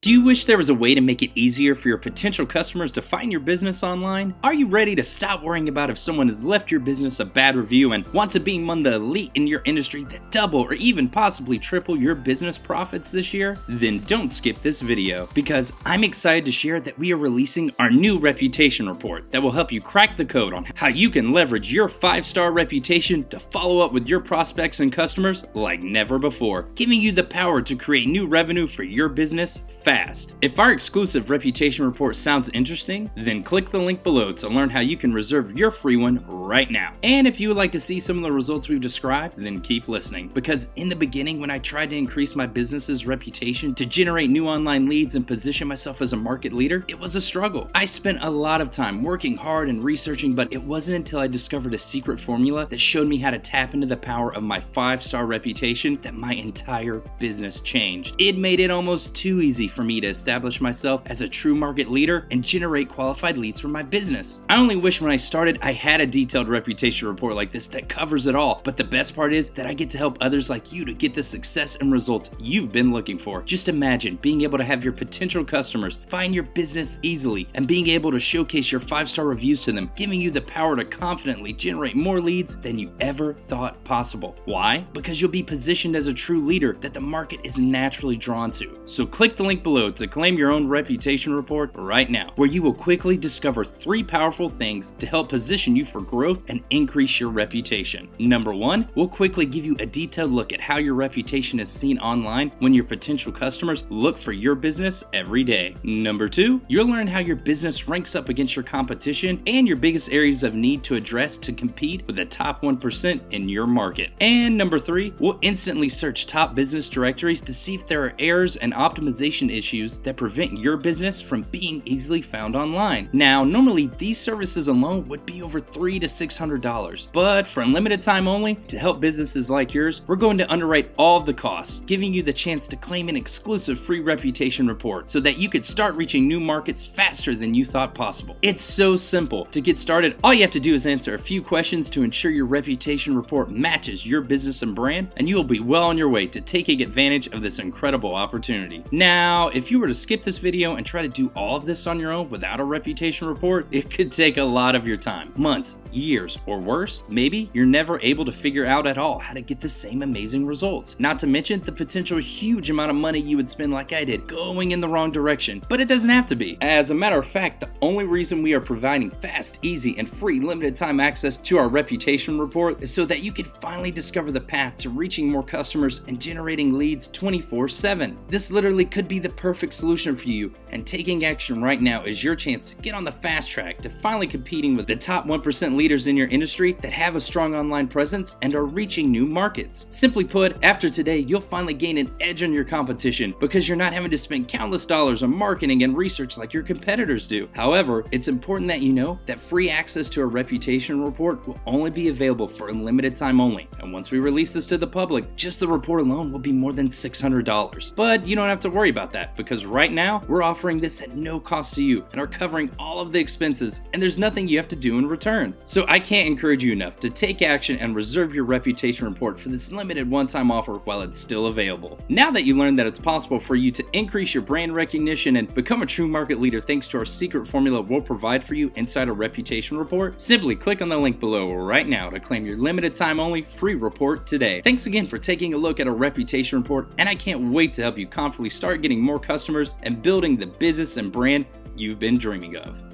Do you wish there was a way to make it easier for your potential customers to find your business online? Are you ready to stop worrying about if someone has left your business a bad review and want to be among the elite in your industry that double or even possibly triple your business profits this year? Then don't skip this video because I'm excited to share that we are releasing our new reputation report that will help you crack the code on how you can leverage your five-star reputation to follow up with your prospects and customers like never before, giving you the power to create new revenue for your business fast. If our exclusive reputation report sounds interesting, then click the link below to learn how you can reserve your free one right now. And if you would like to see some of the results we've described, then keep listening. Because in the beginning, when I tried to increase my business's reputation to generate new online leads and position myself as a market leader, it was a struggle. I spent a lot of time working hard and researching, but it wasn't until I discovered a secret formula that showed me how to tap into the power of my five star reputation that my entire business changed. It made it almost too easy for me to establish myself as a true market leader and generate qualified leads for my business. I only wish when I started I had a detailed reputation report like this that covers it all, but the best part is that I get to help others like you to get the success and results you've been looking for. Just imagine being able to have your potential customers find your business easily and being able to showcase your five star reviews to them, giving you the power to confidently generate more leads than you ever thought possible. Why? Because you'll be positioned as a true leader that the market is naturally drawn to. So click the link below to claim your own reputation report right now, where you will quickly discover three powerful things to help position you for growth and increase your reputation. Number one, we'll quickly give you a detailed look at how your reputation is seen online when your potential customers look for your business every day. Number two, you'll learn how your business ranks up against your competition and your biggest areas of need to address to compete with the top 1% in your market. And number three, we'll instantly search top business directories to see if there are errors and optimization issues that prevent your business from being easily found online. Now, normally these services alone would be over three to six hundred dollars, but for a limited time only, to help businesses like yours, we're going to underwrite all of the costs, giving you the chance to claim an exclusive free reputation report so that you could start reaching new markets faster than you thought possible. It's so simple. To get started, all you have to do is answer a few questions to ensure your reputation report matches your business and brand, and you will be well on your way to taking advantage of this incredible opportunity. If you were to skip this video and try to do all of this on your own without a reputation report, it could take a lot of your time, months, years, or worse, maybe you're never able to figure out at all how to get the same amazing results. Not to mention the potential huge amount of money you would spend like I did going in the wrong direction, but it doesn't have to be. As a matter of fact, the only reason we are providing fast, easy, and free limited time access to our reputation report is so that you can finally discover the path to reaching more customers and generating leads 24 7. This literally could be the perfect solution for you, and taking action right now is your chance to get on the fast track to finally competing with the top 1% leaders in your industry that have a strong online presence and are reaching new markets. Simply put, after today, you'll finally gain an edge on your competition because you're not having to spend countless dollars on marketing and research like your competitors do. However, it's important that you know that free access to a reputation report will only be available for a limited time only. And once we release this to the public, just the report alone will be more than $600. But you don't have to worry about that because right now we're offering this at no cost to you and are covering all of the expenses and there's nothing you have to do in return. So I can't encourage you enough to take action and reserve your reputation report for this limited one-time offer while it's still available. Now that you learned that it's possible for you to increase your brand recognition and become a true market leader thanks to our secret formula we'll provide for you inside a reputation report, simply click on the link below right now to claim your limited time only free report today. Thanks again for taking a look at a reputation report and I can't wait to help you confidently start getting more customers and building the business and brand you've been dreaming of.